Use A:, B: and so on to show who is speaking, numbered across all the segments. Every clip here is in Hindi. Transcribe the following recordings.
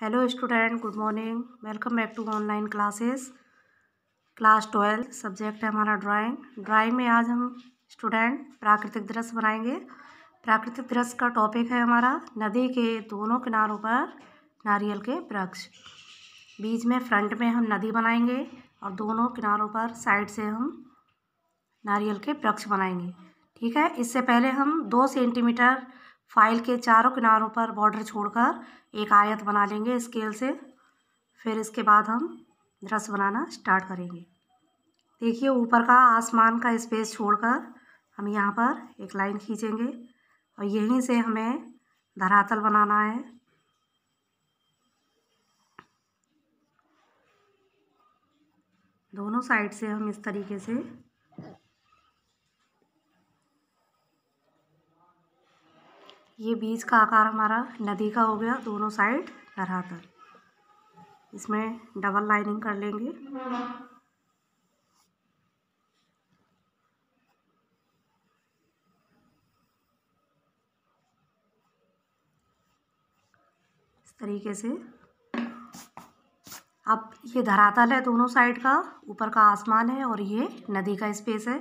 A: Hello student good morning welcome back to online classes class twelfth subject है हमारा ड्राइंग ड्राइंग में आज हम स्टूडेंट प्राकृतिक दृश्य बनाएँगे। प्राकृतिक दृश्य का टॉपिक है हमारा नदी के दोनों किनारों पर नारियल के वृक्ष। बीच में फ्रंट में हम नदी बनाएँगे और दोनों किनारों पर साइड से हम नारियल के वृक्ष बनाएँगे। ठीक है? इससे पहले हम दो सेंटीमीटर फ़ाइल के चारों किनारों पर बॉर्डर छोड़कर एक आयत बना लेंगे स्केल से। फिर इसके बाद हम दृश्य बनाना स्टार्ट करेंगे। देखिए, ऊपर का आसमान का स्पेस छोड़कर हम यहाँ पर एक लाइन खींचेंगे और यहीं से हमें धरातल बनाना है। दोनों साइड से हम इस तरीके से ये बीज का आकार हमारा नदी का हो गया, दोनों साइड धरातल इसमें डबल लाइनिंग कर लेंगे। इस तरीके से। अब ये धरातल है दोनों साइड का, ऊपर का आसमान है और ये नदी का स्पेस है।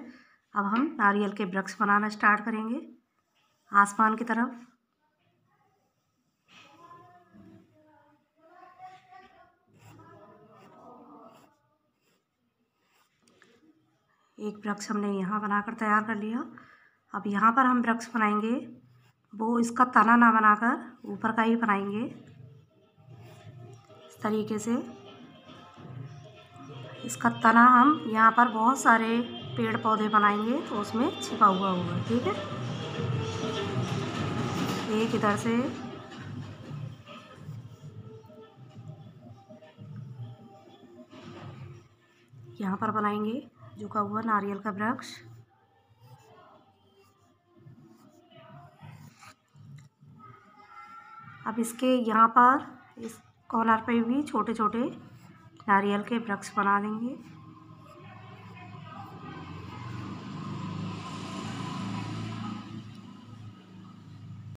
A: अब हम नारियल के वृक्ष बनाना स्टार्ट करेंगे। आसमान की तरफ़। एक वृक्ष हमने यहाँ बनाकर तैयार कर लिया। अब यहाँ पर हम वृक्ष बनाएँगे। वो इसका तना ना बनाकर ऊपर का ही बनाएँगे। इस तरीके से इसका तना हम यहाँ पर बहुत सारे पेड़ पौधे बनाएँगे तो उसमें छिपा हुआ होगा, ठीक है? एक इधर से। यहाँ पर बनाएँगे झुका हुआ नारियल का वृक्ष। अब इसके यहाँ पर इस कॉर्नर पे भी छोटे छोटे नारियल के वृक्ष बना देंगे।